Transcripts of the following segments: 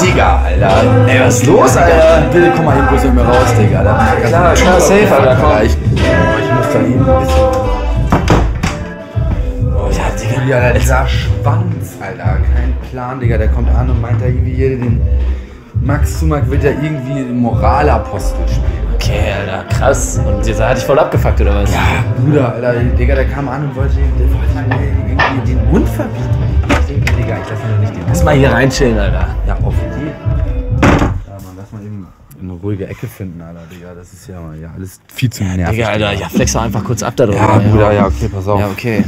Digga, Alter. Ey, was ist los, Alter? Bitte komm mal hier bloß mit mir raus, Digga. Da Klar, klar, safe, Alter, komm. Ich, ich muss da eben ein bisschen. Oh, ja, Digga. Ja, Alter, dieser Schwanz, Alter. Kein Plan, Digga. Der kommt an und meint da irgendwie hier den. Max Zumak wird ja irgendwie Moralapostel spielen. Okay, Alter, krass. Und dieser hat dich voll abgefuckt, oder was? Ja, Bruder, Alter, Digga, der kam an und wollte, der wollte mir irgendwie den Mund verbieten. Ich denke, Digga, ich lass mir doch nicht den Mund. Lass mal hier reinchillen, Alter. Mal eben eine ruhige Ecke finden, Alter, Digga. Das ist ja, ja alles viel zu nervig. Digga, Alter, ja, flex doch einfach kurz ab da drüber. Ja, Bruder, ja, okay, pass auf. Ja, okay.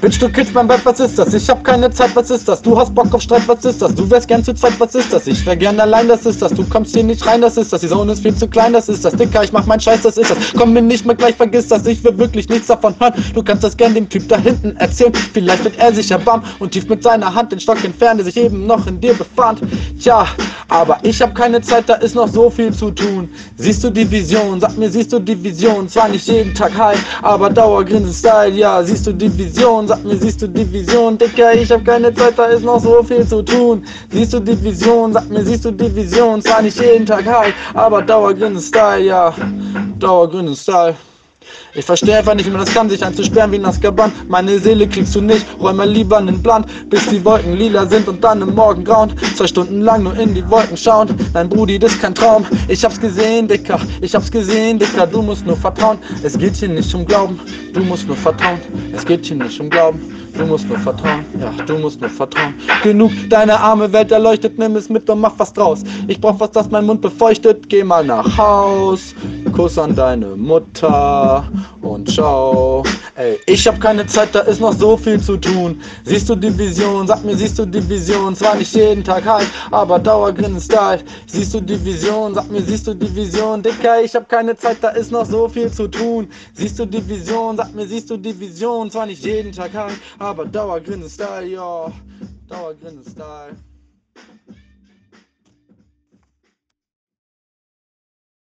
Bitch, du killst mein Bett, was ist das? Ich hab keine Zeit, was ist das? Du hast Bock auf Streit, was ist das? Du wärst gern zu zweit, was ist das? Ich wär gern allein, das ist das. Du kommst hier nicht rein, das ist das. Die Zone ist viel zu klein, das ist das. Dicker, ich mach meinen Scheiß, das ist das. Komm mir nicht mehr gleich, vergiss das. Ich will wirklich nichts davon hören. Du kannst das gern dem Typ da hinten erzählen. Vielleicht wird er sich erbarmen und tief mit seiner Hand den Stock entfernen, der sich eben noch in dir befand. Tja, aber ich hab keine Zeit, da ist noch so viel zu tun. Siehst du die Vision? Sag mir, siehst du die Vision? Zwar nicht jeden Tag high, aber Dauergrinsen Style. Ja, siehst du die Vision? Sag mir, siehst du die Vision? Dicker, ich hab keine Zeit, da ist noch so viel zu tun. Siehst du die Vision? Sag mir, siehst du die Vision? Zwar nicht jeden Tag high, aber Dauergrinsen Style. Ja, Dauergrinsen Style. Ich verstehe einfach nicht, wie man das kann, sich einzusperren wie in Azkaban. Meine Seele kriegst du nicht, räum mal lieber einen Plan, bis die Wolken lila sind und dann im Morgen grauen. Zwei Stunden lang nur in die Wolken schauen. Nein, Brudi, das ist kein Traum. Ich hab's gesehen, Dicker, ich hab's gesehen, Dicker, du musst nur vertrauen. Es geht hier nicht um Glauben, du musst nur vertrauen. Es geht hier nicht um Glauben. Du musst nur vertrauen, ja, du musst nur vertrauen. Genug, deine arme Welt erleuchtet, nimm es mit und mach was draus. Ich brauch was, das mein Mund befeuchtet. Geh mal nach Haus, Kuss an deine Mutter und ciao. Ey, ich hab keine Zeit, da ist noch so viel zu tun. Siehst du die Vision? Sag mir, siehst du die Vision? Zwar nicht jeden Tag halt, aber Dauergrinsen Style. Siehst du die Vision? Sag mir, siehst du die Vision? Dicker, ich hab keine Zeit, da ist noch so viel zu tun. Siehst du die Vision? Sag mir, siehst du die Vision? Zwar nicht jeden Tag halt, aber Dauergrinsen Style, ja. Dauergrinsen Style.